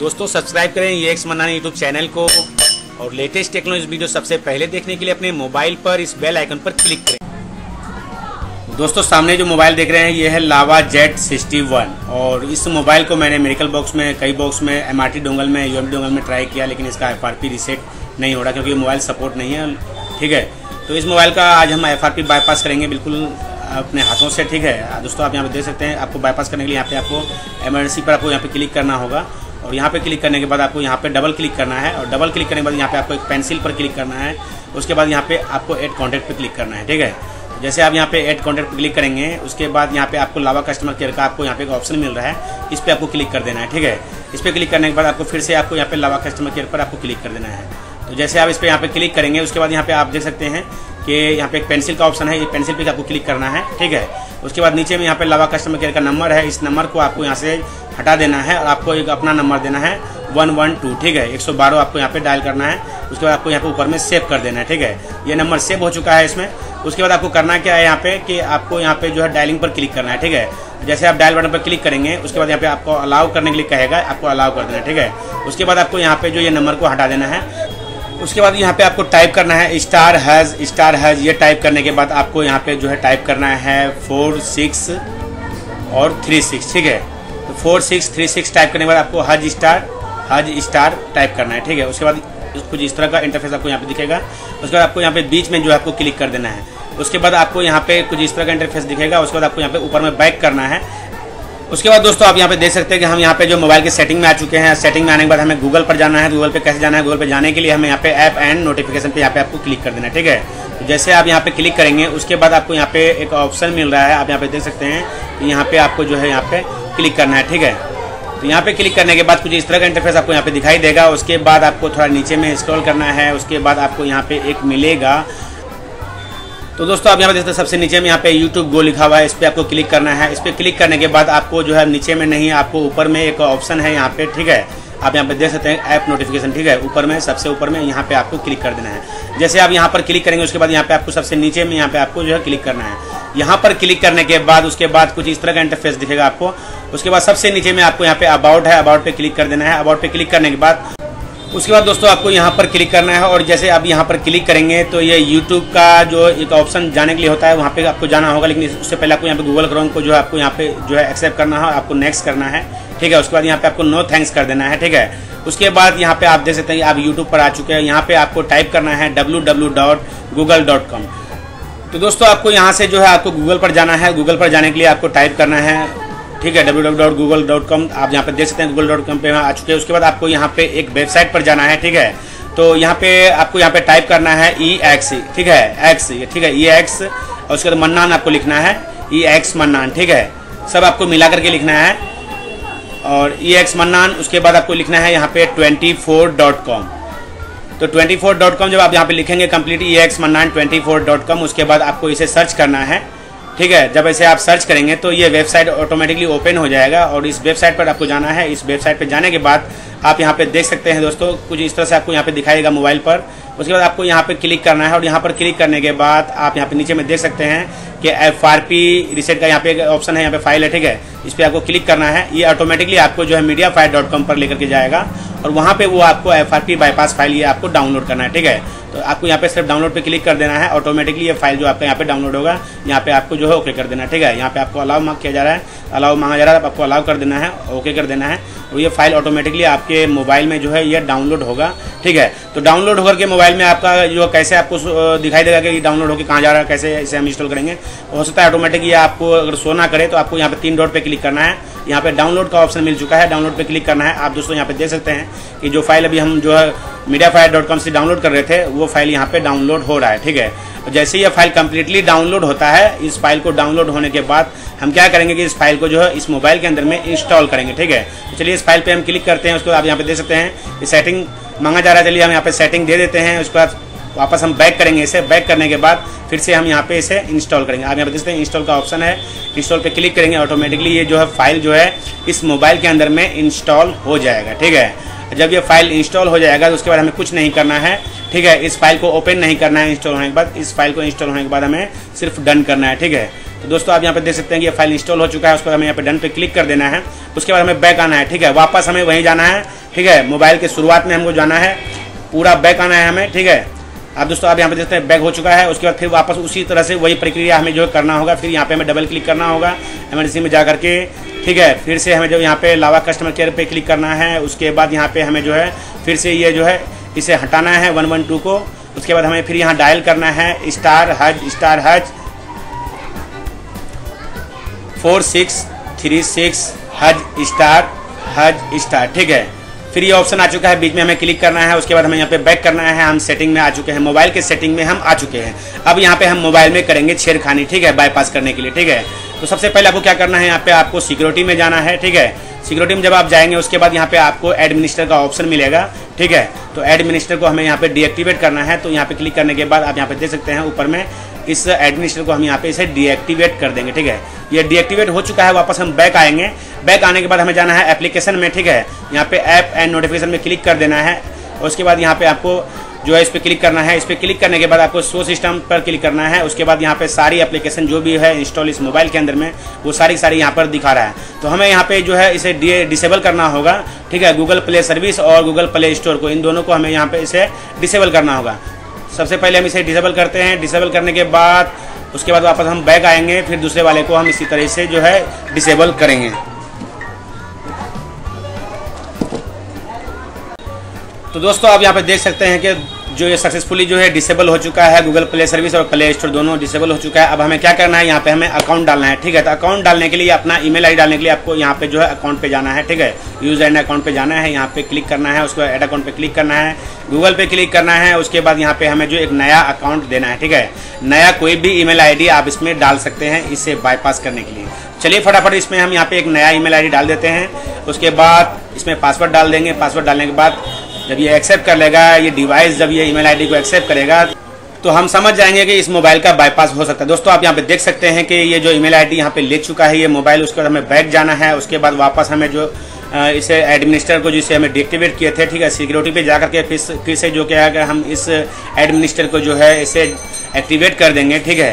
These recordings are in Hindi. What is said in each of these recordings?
दोस्तों सब्सक्राइब करें ये एक्स मनाना यूट्यूब चैनल को और लेटेस्ट टेक्नोलॉजी वीडियो सबसे पहले देखने के लिए अपने मोबाइल पर इस बेल आइकन पर क्लिक करें। दोस्तों, सामने जो मोबाइल देख रहे हैं, ये है लावा जेट सिक्सटी वन और इस मोबाइल को मैंने मेडिकल बॉक्स में, कई बॉक्स में एमआरटी डोंगल में यू डोंगल में ट्राई किया, लेकिन इसका एफ़ रिसेट नहीं हो रहा क्योंकि मोबाइल सपोर्ट नहीं है। ठीक है तो इस मोबाइल का आज हम एफ़ बाईपास करेंगे, बिल्कुल अपने हाथों से ठीक है दोस्तों आप यहाँ पे देख सकते हैं आपको बाईपास करने के लिए यहाँ पे आपको एमरजेंसी पर आपको यहाँ पे क्लिक करना होगा और यहाँ पे क्लिक करने के बाद आपको यहाँ पे डबल क्लिक करना है और डबल क्लिक करने के बाद यहाँ पे आपको एक पेंसिल पर क्लिक करना है उसके बाद यहाँ पे आपको एड कॉन्टेक्ट पे क्लिक करना है ठीक है जैसे आप यहाँ पे एड कॉन्टेक्ट पे क्लिक करेंगे उसके बाद यहाँ पे आपको लावा कस्टमर केयर का आपको यहाँ पे एक ऑप्शन मिल रहा है इस पर आपको क्लिक कर देना है ठीक है इस पर क्लिक करने के बाद आपको फिर से आपको यहाँ पे लावा कस्टमर केयर पर आपको क्लिक कर देना है तो जैसे आप इस पर यहाँ पे क्लिक करेंगे उसके बाद यहाँ पे आप देख सकते हैं कि यहाँ पे एक पेंसिल का ऑप्शन है ये पेंसिल पे आपको क्लिक करना है ठीक है उसके बाद नीचे में यहाँ पे लावा कस्टमर केयर का नंबर है इस नंबर को आपको यहाँ से हटा देना है और आपको एक अपना नंबर देना है वन वन टू ठीक है एक सौ बारह आपको यहाँ पे डायल करना है उसके बाद आपको यहाँ पे ऊपर में सेव कर देना है ठीक है ये नंबर सेव हो चुका है इसमें उसके बाद आपको करना क्या है यहाँ पे कि आपको यहाँ पे जो है डायलिंग पर क्लिक करना है ठीक है जैसे आप डायल बटन पर क्लिक करेंगे उसके बाद यहाँ पे आपको अलाउ करने के लिए कहेगा आपको अलाउ कर देना है ठीक है उसके बाद आपको यहाँ पे जो ये नंबर को हटा देना है उसके बाद यहाँ पे आपको टाइप करना है स्टार हैज़ स्टार हैज़ ये टाइप करने के बाद आपको यहाँ पे जो है टाइप करना है फोर सिक्स और थ्री सिक्स ठीक है? तो four six three six type करने के बाद आपको हज स्टार हज स्टार टाइप करना है, ठीक है? उसके बाद कुछ इस तरह का इंटरफेस आपको यहाँ पे दिखेगा। उसके बाद आपको यहाँ पे बीच में जो है आपको क्लिक कर देना है। उसके बाद आपको यहाँ पे कुछ इस तरह का इंटरफेस दिखेगा। उसके बाद आपको यहाँ पे ऊपर में बैक करना है। उसके बाद दोस्तों आप यहाँ पे देख सकते हैं कि हम यहाँ पे जो मोबाइल के सेटिंग में आ चुके हैं सेटिंग में आने के बाद हमें गूगल पर जाना है गूगल पे कैसे जाना है गूगल पे जाने के लिए हमें यहाँ पे ऐप एंड नोटिफिकेशन पे यहाँ पे आपको क्लिक कर देना है ठीक है तो जैसे आप यहाँ पे क्लिक करेंगे उसके बाद आपको यहाँ पे एक ऑप्शन मिल रहा है आप यहाँ पे देख सकते हैं कि यहाँ पे आपको जो है यहाँ पे क्लिक करना है ठीक है तो यहाँ पे क्लिक करने के बाद कुछ इस तरह का इंटरफेस आपको यहाँ पे दिखाई देगा उसके बाद आपको थोड़ा नीचे में स्क्रॉल करना है उसके बाद आपको यहाँ पे एक मिलेगा तो दोस्तों, आप यहाँ पे देखते हैं सबसे नीचे में यहाँ पे यूट्यूब गो लिखा हुआ है। इस पर आपको क्लिक करना है। इस पर क्लिक करने के बाद आपको जो है, नीचे में नहीं, आपको ऊपर में एक ऑप्शन है यहाँ पे, ठीक है? आप यहाँ पे देख सकते हैं ऐप नोटिफिकेशन ठीक है? ऊपर में, सबसे ऊपर में यहाँ पे आपको क्लिक कर देना है। जैसे आप यहाँ पर क्लिक करेंगे, उसके बाद यहाँ पे आपको सबसे नीचे में यहाँ पे आपको जो है क्लिक करना है। यहाँ पर क्लिक करने के बाद, उसके बाद कुछ इस तरह का इंटरफेस दिखेगा आपको। उसके बाद सबसे नीचे में आपको यहाँ पे अबाउट है अबाउट पे क्लिक कर देना है। अबाउट पे क्लिक करने के बाद उसके बाद दोस्तों आपको यहाँ पर क्लिक करना है और जैसे आप यहाँ पर क्लिक करेंगे तो ये यूट्यूब का जो एक ऑप्शन जाने के लिए होता है, वहाँ पे आपको जाना होगा, लेकिन उससे पहले आपको यहाँ पे गूगल क्रोम को जो है आपको यहाँ पे जो है एक्सेप्ट करना है, आपको नेक्स्ट करना है, ठीक है? उसके बाद यहाँ पे आपको नो थैंक्स कर देना है, ठीक है? उसके बाद यहाँ पे आप देख सकते हैं, आप यूट्यूब पर आ चुके हैं, यहाँ पे आपको टाइप करना है डब्ल्यू तो दोस्तों आपको यहाँ से जो है आपको गूगल पर जाना है गूगल पर जाने के लिए आपको टाइप करना है ठीक है W W dot Google dot com आप यहाँ पे देख सकते हैं गूगल डॉट कॉम पे आ चुके हैं। उसके बाद आपको यहाँ पे एक वेबसाइट पर जाना है, ठीक है? तो यहाँ पे आपको यहाँ पे टाइप करना है ई एक्स ठीक है? एक्स ठीक है ई एक्स और उसके बाद मन्नान आपको लिखना है ई एक्स मन्नान, ठीक है? सब आपको मिला करके लिखना है, और ई एक्स मन्नान, उसके बाद आपको लिखना है यहाँ पे ट्वेंटी फोर डॉट कॉम तो ट्वेंटी फोर डॉट कॉम जब आप यहाँ पे लिखेंगे complete E X Mannan twenty four dot com उसके बाद आपको इसे सर्च करना है। ठीक है, जब ऐसे आप सर्च करेंगे तो ये वेबसाइट ऑटोमेटिकली ओपन हो जाएगा और इस वेबसाइट पर आपको जाना है। इस वेबसाइट पर जाने के बाद आप यहाँ पे देख सकते हैं दोस्तों, कुछ इस तरह से आपको यहाँ पे दिखाएगा मोबाइल पर। उसके बाद आपको यहाँ पे क्लिक करना है और यहाँ पर क्लिक करने के बाद आप यहाँ पे नीचे में देख सकते हैं कि एफ़ आर पी रिसेट का यहाँ पे ऑप्शन है, यहाँ पे फ़ाइल है, ठीक है। इस पर आपको क्लिक करना है। ये ऑटोमेटिकली आपको जो है मीडिया फ़ाइल डॉट कॉम पर लेकर के जाएगा। और वहाँ पे वो आपको एफ़ आर बाईपास फ़ाइल ये आपको डाउनलोड करना है, ठीक है? तो आपको यहाँ पे सिर्फ़ डाउनलोड पे क्लिक कर देना है ऑटोमेटिकली ये फ़ाइल जो आपका यहाँ पे डाउनलोड होगा, यहाँ पे आपको जो है ओके कर देना है, ठीक है? यहाँ पे आपको अलाउ मांग किया जा रहा है अलाउ मांगा जा रहा है आपको अलाउ कर देना है ओके कर देना है, और ये फ़ाइल ऑटोमेटिकली आपके मोबाइल में जो है ये डाउनलोड होगा, ठीक है? तो डाउनलोड होकर के मोबाइल में आपका जो कैसे आपको दिखाई देगा कि डाउनलोड होकर कहाँ जा रहा है, कैसे इसे हम इंस्टॉल करेंगे? हो सकता है ऑटोमेटिक ये आपको अगर शो ना करे तो आपको यहाँ पे तीन डॉट पर क्लिक करना है यहाँ पे डाउनलोड का ऑप्शन मिल चुका है। डाउनलोड पे क्लिक करना है। आप दोस्तों यहाँ पे देख सकते हैं कि जो फ़ाइल अभी हम जो है मीडिया फ़ाइल डॉट कॉम से डाउनलोड कर रहे थे, वो फ़ाइल यहाँ पे डाउनलोड हो रहा है, ठीक है? जैसे ये फ़ाइल कम्प्लीटली डाउनलोड होता है, इस फ़ाइल को डाउनलोड होने के बाद हम क्या करेंगे कि इस फ़ाइल को जो है इस मोबाइल के अंदर में इंस्टॉल करेंगे, ठीक है? तो चलिए इस फ़ाइल पे हम क्लिक करते हैं, उसको आप यहाँ पे देख सकते हैं सेटिंग मांगा जा रहा है। चलिए हम यहाँ पे सेटिंग दे देते हैं, उसके बाद वापस हम बैक करेंगे इसे। बैक करने के बाद फिर से हम यहाँ पे इसे इंस्टॉल करेंगे। आप यहाँ पे देखते हैं इंस्टॉल का ऑप्शन है। इंस्टॉल पे क्लिक करेंगे ऑटोमेटिकली ये जो है फ़ाइल जो है इस मोबाइल के अंदर में इंस्टॉल हो जाएगा, ठीक है? जब ये फ़ाइल इंस्टॉल हो जाएगा तो उसके बाद हमें कुछ नहीं करना है, ठीक है? इस फ़ाइल को ओपन नहीं करना है इंस्टॉल होने के बाद। इस फ़ाइल को इंस्टॉल होने के बाद हमें सिर्फ़ डन करना है, ठीक है? तो दोस्तों, आप यहाँ पे देख सकते हैं कि ये फ़ाइल इंस्टॉल हो चुका है, उसके बाद हमें यहाँ पे डन पे क्लिक कर देना है। उसके बाद हमें बैक आना है, ठीक है? वापस हमें वहीं जाना है, ठीक है? मोबाइल के शुरुआत में हमको जाना है, पूरा बैक आना है हमें, ठीक है? अब दोस्तों आप यहाँ पे देखते हैं बैग हो चुका है। उसके बाद फिर वापस उसी तरह से वही प्रक्रिया हमें जो करना होगा। फिर यहाँ पे हमें डबल क्लिक करना होगा एमरजेंसी में जा करके ठीक है, फिर से हमें जो यहाँ पे लावा कस्टमर केयर पे क्लिक करना है। उसके बाद यहाँ पे हमें जो है फिर से ये जो है इसे हटाना है वन वन टू को। उसके बाद हमें फिर यहाँ डायल करना है star hash star hash. Four six three six hash star hash star ठीक है फिर ये ऑप्शन आ चुका है, बीच में हमें क्लिक करना है, उसके बाद हमें यहाँ पे बैक करना है, हम सेटिंग में आ चुके हैं मोबाइल के सेटिंग में हम आ चुके हैं। अब यहाँ पे हम मोबाइल में करेंगे छेड़खानी, ठीक है बाईपास करने के लिए, ठीक है? तो सबसे पहले आपको क्या करना है, यहाँ पे आपको सिक्योरिटी में जाना है, ठीक है? सिक्योरिटी में जब आप जाएँगे, उसके बाद यहाँ पे आपको एडमिनिस्टर का ऑप्शन मिलेगा, ठीक है? तो एडमिनिस्टर को हमें यहाँ पे डीएक्टिवेट करना है तो यहाँ पे क्लिक करने के बाद आप यहाँ पे देख सकते हैं, ऊपर में इस एडमिनिस्टर को हम यहाँ पे इसे डीएक्टिवेट कर देंगे, ठीक है? ये डीएक्टिवेट हो चुका है, वापस हम बैक आएँगे। बैक आने के बाद हमें जाना है एप्लीकेशन में, ठीक है? यहाँ पे ऐप एंड नोटिफिकेशन में क्लिक कर देना है। उसके बाद यहाँ पे आपको जो है इस पर क्लिक करना है। इस पर क्लिक करने के बाद आपको शो सिस्टम पर क्लिक करना है। उसके बाद यहाँ पे सारी एप्लीकेशन जो भी है इंस्टॉल इस मोबाइल के अंदर में, वो सारी सारी यहाँ पर दिखा रहा है। तो हमें यहाँ पे जो है इसे डिसेबल करना होगा, ठीक है? गूगल प्ले सर्विस और गूगल प्ले स्टोर को इन दोनों को हमें यहाँ पे इसे डिसेबल करना होगा। सबसे पहले हम इसे डिसेबल करते हैं। डिसेबल करने के बाद, उसके बाद वापस हम बैक आएँगे, फिर दूसरे वाले को हम इसी तरह से जो है डिसेबल करेंगे। तो दोस्तों, आप यहाँ पे देख सकते हैं कि जो ये सक्सेसफुली जो है डिसेबल हो चुका है गूगल प्ले सर्विस और प्ले स्टोर दोनों डिसेबल हो चुका है। अब हमें क्या करना है? यहाँ पे हमें अकाउंट डालना है, ठीक है? तो अकाउंट डालने के लिए, अपना ईमेल आईडी डालने के लिए आपको यहाँ पे जो है अकाउंट पे जाना है, ठीक है? यूज़ एंड अकाउंट पे जाना है, यहाँ पे क्लिक करना है, उसके एड अकाउंट पे क्लिक करना है गूगल पे क्लिक करना है, उसके बाद यहाँ पे हमें जो एक नया अकाउंट देना है, ठीक है? नया कोई भी ईमेल आईडी आप इसमें डाल सकते हैं इसे बाईपास करने के लिए। चलिए फटाफट इसमें हम यहाँ पे एक नया ईमेल आईडी डाल देते हैं, उसके बाद इसमें पासवर्ड डाल देंगे। पासवर्ड डालने के बाद जब ये एक्सेप्ट कर लेगा, ये डिवाइस जब ये ईमेल आईडी को एक्सेप्ट करेगा तो हम समझ जाएँगे कि इस मोबाइल का बाईपास हो सकता है। दोस्तों, आप यहाँ पे देख सकते हैं कि ये जो ईमेल आईडी यहाँ पे ले चुका है, ये मोबाइल उसके बाद हमें बैक जाना है, उसके बाद वापस हमें जो इसे एडमिनिस्टर को जिसे हमें डिएक्टिवेट किए थे, ठीक है सिक्योरिटी पे जाकर के फिर फिर से जो क्या है हम इस एडमिनिस्टर को जो है इसे एक्टिवेट कर देंगे, ठीक है?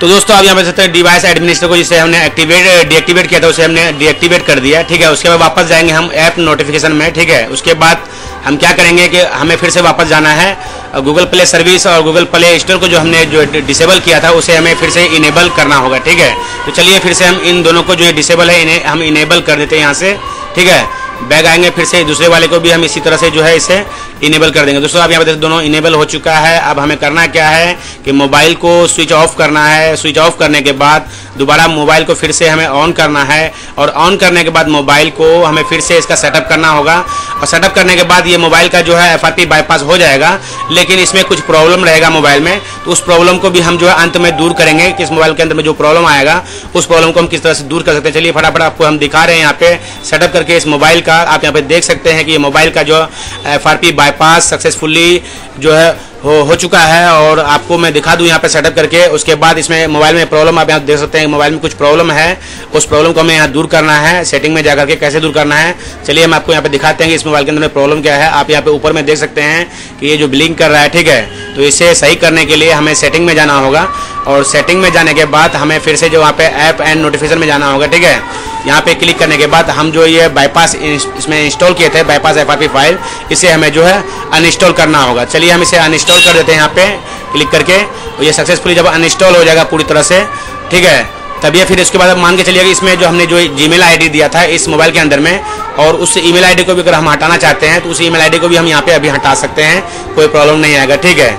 तो दोस्तों, आप यहाँ पे सकते हैं डिवाइस एडमिनिस्टर को जिसे हमने एक्टिवेट डीएक्टिवेट किया था, उसे हमने डीएक्टिवेट कर दिया, ठीक है? उसके बाद वापस जाएँगे हम ऐप नोटिफिकेशन में, ठीक है? उसके बाद हम क्या करेंगे कि हमें फिर से वापस जाना है। गूगल प्ले सर्विस और गूगल प्ले स्टोर को जो हमने जो डिसेबल किया था, उसे हमें फिर से इनेबल करना होगा, ठीक है? तो चलिए फिर से हम इन दोनों को जो डिसेबल है, इन्हें हम इनेबल कर देते हैं यहाँ से, ठीक है? बैग आएँगे फिर से, दूसरे वाले को भी हम इसी तरह से जो है इसे इनेबल कर देंगे। दोस्तों, आप यहाँ पे दोनों इनेबल हो चुका है। अब हमें करना क्या है कि मोबाइल को स्विच ऑफ़ करना है। स्विच ऑफ़ करने के बाद दोबारा मोबाइल को फिर से हमें ऑन करना है और ऑन करने के बाद मोबाइल को हमें फिर से इसका सेटअप करना होगा। और सेटअप करने के बाद ये मोबाइल का जो है एफआरपी बाईपास हो जाएगा, लेकिन इसमें कुछ प्रॉब्लम रहेगा मोबाइल में। तो उस प्रॉब्लम को भी हम जो है अंत में दूर करेंगे कि मोबाइल के अंदर में जो प्रॉब्लम आएगा, उस प्रॉब्लम को हम किस तरह से दूर कर सकते हैं। चलिए फटाफट आपको हम दिखा रहे हैं यहाँ पे सेटअप करके इस मोबाइल का। आप यहाँ पे देख सकते हैं कि ये मोबाइल का जो एफआरपी बाईपास सक्सेसफुली जो है हो हो चुका है और आपको मैं दिखा दूँ यहाँ पे सेटअप करके। उसके बाद इसमें मोबाइल में प्रॉब्लम आप यहाँ देख सकते हैं मोबाइल में कुछ प्रॉब्लम है। उस प्रॉब्लम को हमें यहाँ दूर करना है। सेटिंग में जाकर के कैसे दूर करना है? चलिए हम आपको यहाँ पे दिखाते हैं कि इस मोबाइल के अंदर में प्रॉब्लम क्या है। आप यहाँ पे ऊपर में देख सकते हैं कि ये जो ब्लिंक कर रहा है, ठीक है? तो इसे सही करने के लिए हमें सेटिंग में जाना होगा और सेटिंग में जाने के बाद हमें फिर से जो वहाँ पे ऐप एंड नोटिफिकेशन में जाना होगा, ठीक है? यहाँ पे क्लिक करने के बाद हम जो ये बाईपास इसमें इंस्टॉल किए थे बाईपास एफ़ फ़ाइल इसे हमें जो है अनइंस्टॉल करना होगा। चलिए हम इसे अनइंस्टॉल कर देते हैं यहाँ पे, क्लिक करके ये सक्सेसफुली जब अनइंस्टॉल हो जाएगा पूरी तरह से, ठीक है? तब ये फिर इसके बाद मान के चलिएगा इसमें जो हमने जो जीमेल आईडी दिया था इस मोबाइल के अंदर में, और उस ईमेल आईडी को भी अगर हम हटाना चाहते हैं तो उस ईमेल आईडी को भी हम यहाँ पे अभी हटा सकते हैं, कोई प्रॉब्लम नहीं आएगा, ठीक है?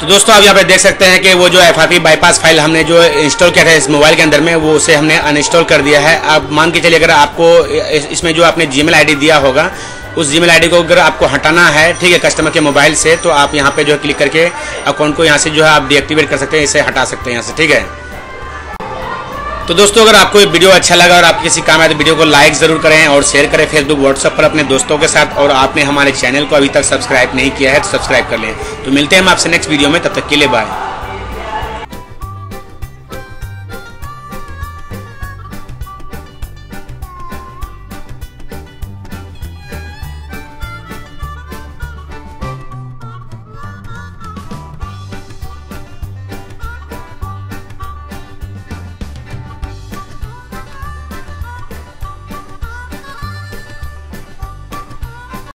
तो दोस्तों, आप यहाँ पे देख सकते हैं कि वो जो एफ़ बाईपास फ़ाइल हमने जो इंस्टॉल किया था इस मोबाइल के अंदर में, वो उसे हमने अनइंस्टॉल कर दिया है। आप मान के चलिए, अगर आपको इसमें जो आपने जी मेल दिया होगा, उस जी मेल को अगर आपको हटाना है, ठीक है कस्टमर के मोबाइल से तो आप यहाँ पे जो है क्लिक करके अकाउंट को यहाँ से जो है आप डीएक्टिवेट कर सकते हैं, इसे हटा सकते हैं यहाँ से, ठीक है? तो दोस्तों, अगर आपको ये वीडियो अच्छा लगा और आप किसी काम आए तो वीडियो को लाइक ज़रूर करें और शेयर करें फेसबुक व्हाट्सएप पर अपने दोस्तों के साथ और आपने हमारे चैनल को अभी तक सब्सक्राइब नहीं किया है तो सब्सक्राइब कर लें। तो मिलते हैं हम आपसे नेक्स्ट वीडियो में, तब तक के लिए बाय